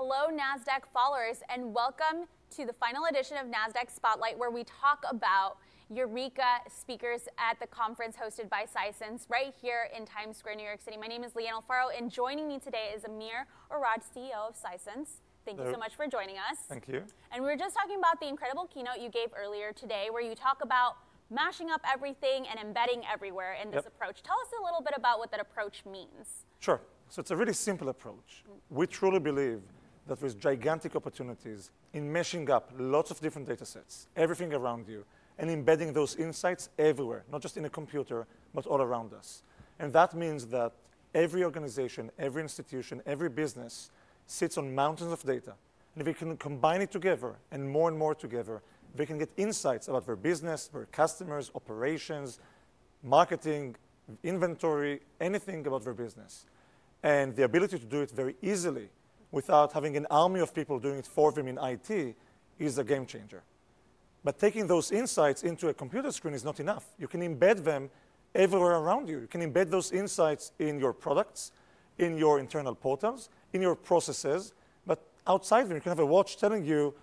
Hello, NASDAQ followers, and welcome to the final edition of NASDAQ Spotlight, where we talk about Eureka speakers at the conference hosted by Sisense right here in Times Square, New York City. My name is Leanne Alfaro, and joining me today is Amir Orad, CEO of Sisense. Thank you so much for joining us. Thank you. And we were just talking about the incredible keynote you gave earlier today, where you talk about mashing up everything and embedding everywhere in this Yep. approach. Tell us a little bit about what that approach means. Sure. So it's a really simple approach. We truly believe that there's gigantic opportunities in meshing up lots of different data sets, everything around you, and embedding those insights everywhere, not just in a computer, but all around us. And that means that every organization, every institution, every business sits on mountains of data. And if we can combine it together and more and more together, they can get insights about their business, their customers, operations, marketing, inventory, anything about their business. And the ability to do it very easily without having an army of people doing it for them in IT is a game changer. But taking those insights into a computer screen is not enough. You can embed them everywhere around you. You can embed those insights in your products, in your internal portals, in your processes. But outside them, you can have a watch telling you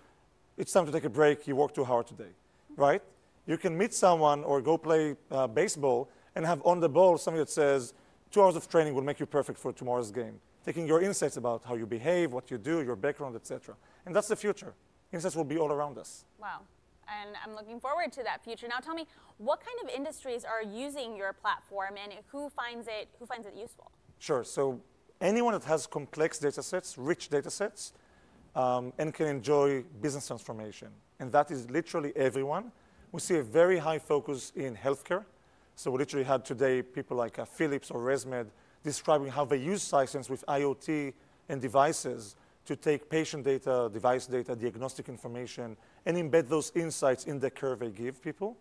it's time to take a break. You worked too hard today, right? You can meet someone or go play uh, baseball and have on the ball something that says two hours of training will make you perfect for tomorrow's game. Taking your insights about how you behave, what you do, your background, etc. And that's the future. Insights will be all around us. Wow. And I'm looking forward to that future. Now tell me, what kind of industries are using your platform and who finds it who finds it useful? Sure. So anyone that has complex data sets, rich data sets, um, and can enjoy business transformation. And that is literally everyone. We see a very high focus in healthcare. So we literally had today people like uh, Philips or ResMed describing how they use Sisense with IoT and devices to take patient data, device data, diagnostic information, and embed those insights in the care they give people,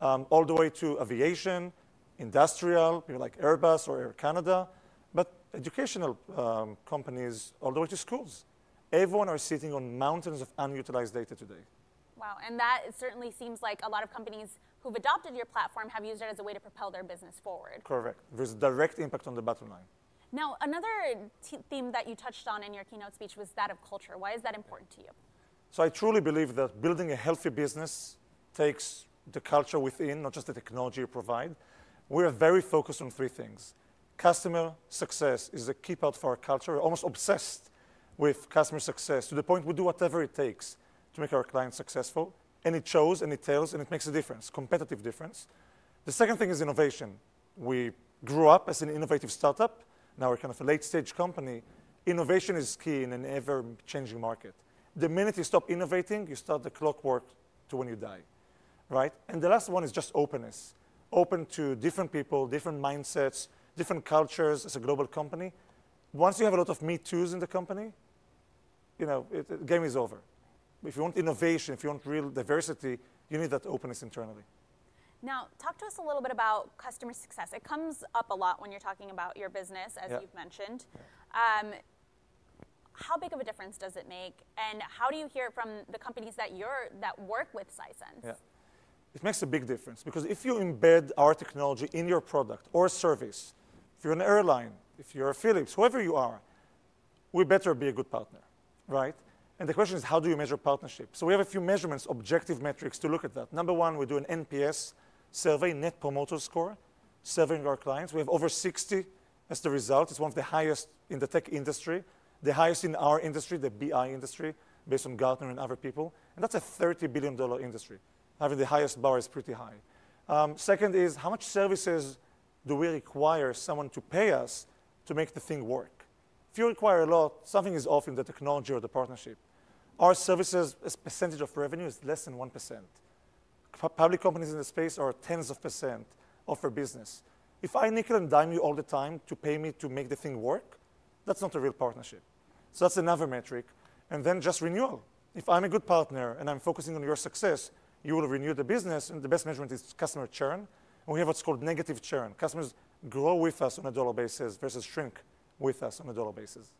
um, all the way to aviation, industrial, like Airbus or Air Canada, but educational um, companies, all the way to schools. Everyone are sitting on mountains of unutilized data today. Wow, and that certainly seems like a lot of companies who've adopted your platform have used it as a way to propel their business forward. Correct. There's direct impact on the bottom line. Now, another theme that you touched on in your keynote speech was that of culture. Why is that important to you? So I truly believe that building a healthy business takes the culture within, not just the technology you provide. We are very focused on three things. Customer success is a key part of our culture. We're almost obsessed with customer success to the point we do whatever it takes to make our clients successful. And it shows and it tells and it makes a difference, competitive difference. The second thing is innovation. We grew up as an innovative startup. Now we're kind of a late stage company. Innovation is key in an ever changing market. The minute you stop innovating, you start the clockwork to when you die, right? And the last one is just openness. Open to different people, different mindsets, different cultures as a global company. Once you have a lot of me too's in the company, you know, it, the game is over. If you want innovation, if you want real diversity, you need that openness internally. Now, talk to us a little bit about customer success. It comes up a lot when you're talking about your business, as Yeah. you've mentioned. Um, how big of a difference does it make, and how do you hear it from the companies that you're that work with Sisense? Yeah. It makes a big difference because if you embed our technology in your product or service, if you're an airline, if you're a Philips, whoever you are, we better be a good partner, right? And the question is, how do you measure partnership? So we have a few measurements, objective metrics to look at that. Number one, we do an NPS survey, Net Promoter Score, surveying our clients. We have over 60 as the result. It's one of the highest in the tech industry, the highest in our industry, the BI industry, based on Gartner and other people. And that's a $30 billion industry. Having the highest bar is pretty high. Um, second is, how much services do we require someone to pay us to make the thing work? If you require a lot, something is off in the technology or the partnership. Our services as percentage of revenue is less than 1%. Public companies in the space are tens of percent of their business. If I nickel and dime you all the time to pay me to make the thing work, that's not a real partnership. So that's another metric. And then just renewal. If I'm a good partner and I'm focusing on your success, you will renew the business, and the best measurement is customer churn. And we have what's called negative churn. Customers grow with us on a dollar basis versus shrink with us on a dollar basis.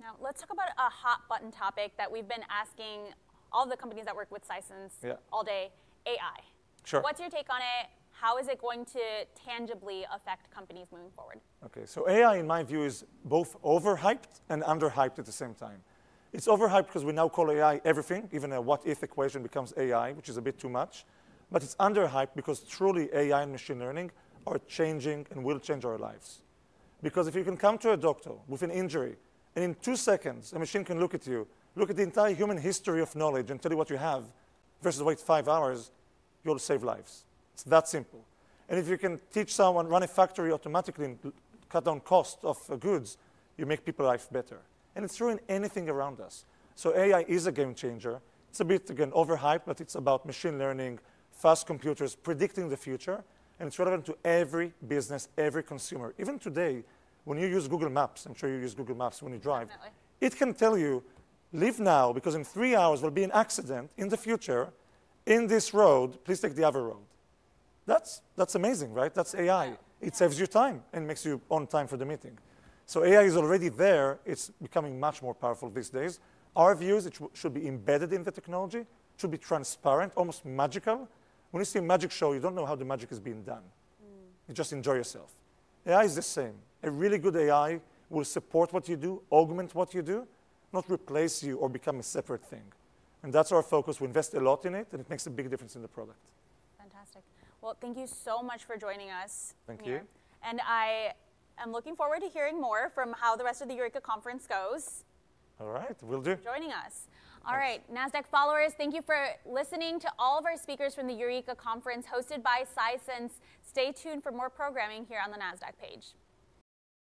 Now, let's talk about a hot button topic that we've been asking all the companies that work with Sisense Yeah. all day AI. Sure. What's your take on it? How is it going to tangibly affect companies moving forward? Okay, so AI, in my view, is both overhyped and underhyped at the same time. It's overhyped because we now call AI everything, even a what if equation becomes AI, which is a bit too much. But it's underhyped because truly AI and machine learning are changing and will change our lives. Because if you can come to a doctor with an injury, and in two seconds, a machine can look at you, look at the entire human history of knowledge and tell you what you have, versus wait five hours, you'll save lives. It's that simple. And if you can teach someone, run a factory automatically and cut down cost of uh, goods, you make people's life better. And it's true in anything around us. So AI is a game changer. It's a bit, again, overhyped, but it's about machine learning, fast computers, predicting the future, and it's relevant to every business, every consumer. Even today, when you use Google Maps, I'm sure you use Google Maps when you drive, Definitely. it can tell you, leave now, because in three hours there'll be an accident in the future in this road, please take the other road. That's, that's amazing, right? That's AI. It saves you time and makes you on time for the meeting. So AI is already there. It's becoming much more powerful these days. Our views, it sh- should be embedded in the technology, should be transparent, almost magical. When you see a magic show, you don't know how the magic is being done. Mm. You just enjoy yourself. AI is the same. A really good AI will support what you do, augment what you do, not replace you or become a separate thing. And that's our focus. We invest a lot in it, and it makes a big difference in the product. Fantastic. Well, thank you so much for joining us. Thank here. you. And I am looking forward to hearing more from how the rest of the Eureka conference goes. All right, we'll do. Joining us. All right, NASDAQ followers, thank you for listening to all of our speakers from the Eureka conference hosted by Sisense. Stay tuned for more programming here on the NASDAQ page.